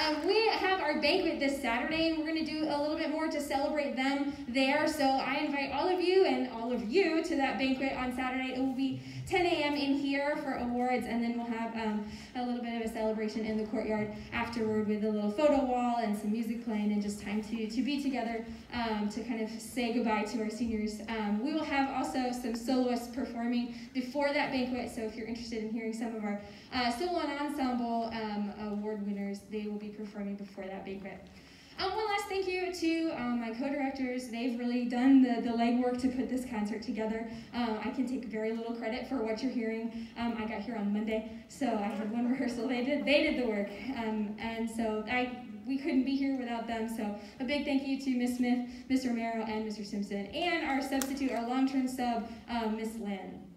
Um, we have our banquet this Saturday, and we're going to do a little bit more to celebrate them there. So I invite all of you and all of you to that banquet on Saturday. It will be 10 a.m. in here for awards, and then we'll have um, a little bit of a celebration in the courtyard afterward with a little photo wall and some music playing, and just time to, to be together um, to kind of say goodbye to our seniors. Um, we will have also some soloists performing before that banquet, so if you're interested in hearing some of our uh, solo and ensemble um, award winners, they will be performing before that banquet. Um, one last thank you to um, my co-directors. They've really done the, the legwork to put this concert together. Um, I can take very little credit for what you're hearing. Um, I got here on Monday, so I had one rehearsal. They did they did the work, um, and so I we couldn't be here without them. So a big thank you to Miss Smith, Mr. Romero, and Mr. Simpson, and our substitute, our long-term sub, um, Miss Lynn.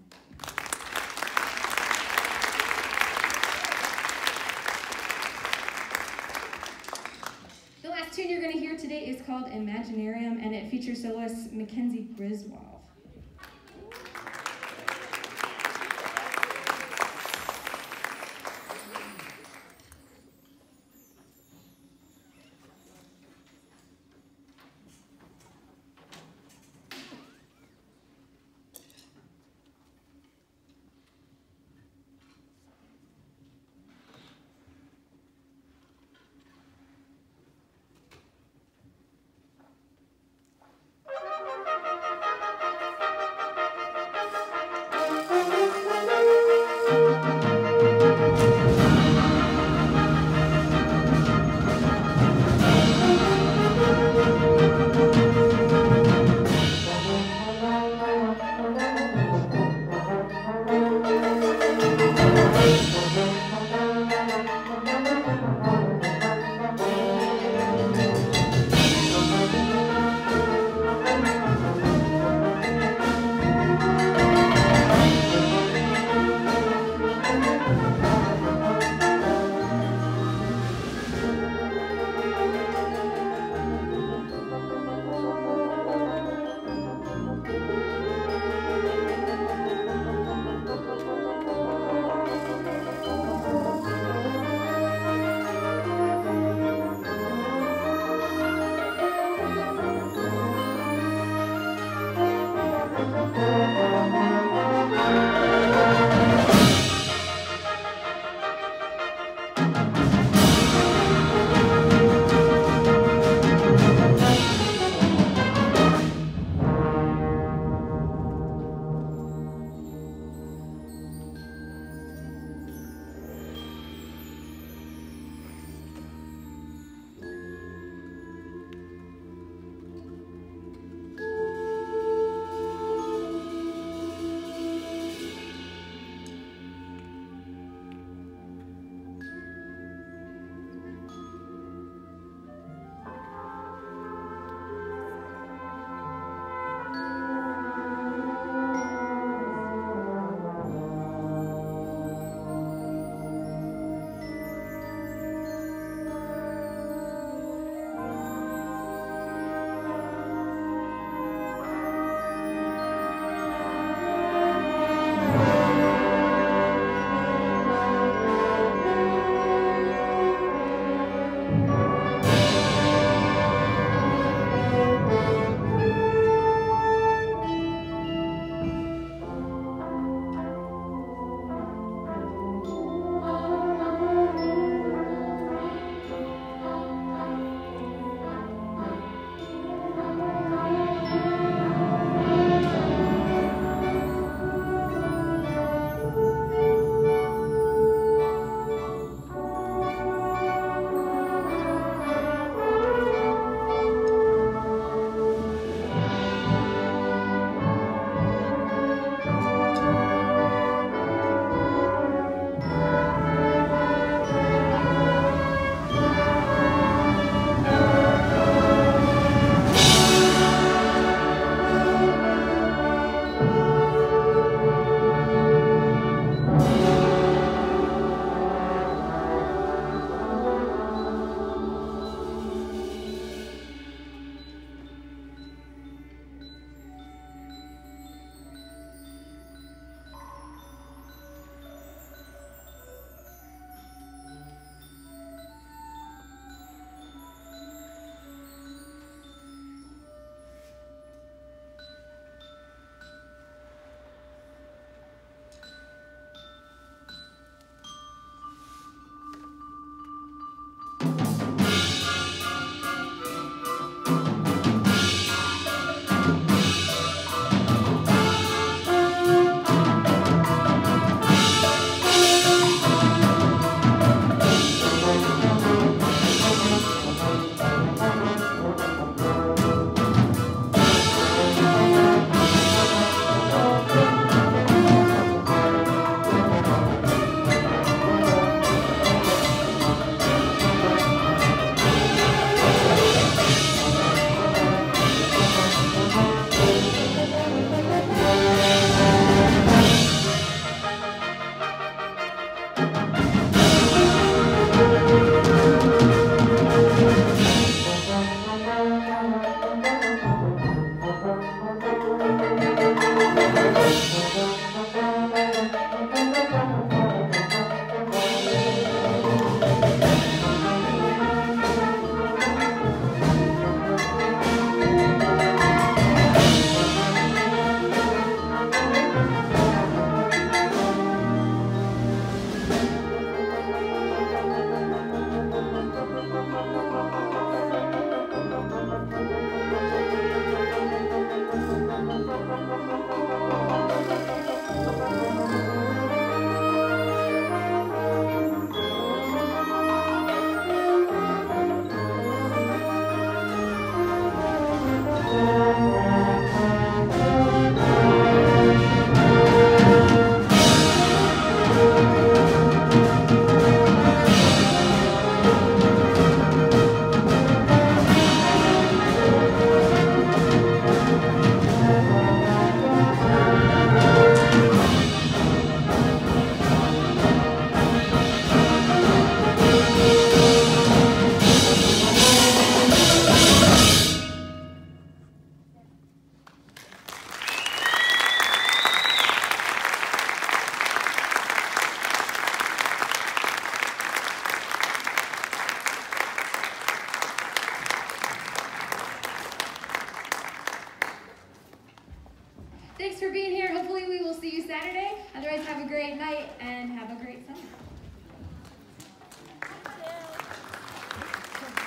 Tune you're going to hear today is called Imaginarium, and it features soloist Mackenzie Griswold. For being here. Hopefully, we will see you Saturday. Otherwise, have a great night and have a great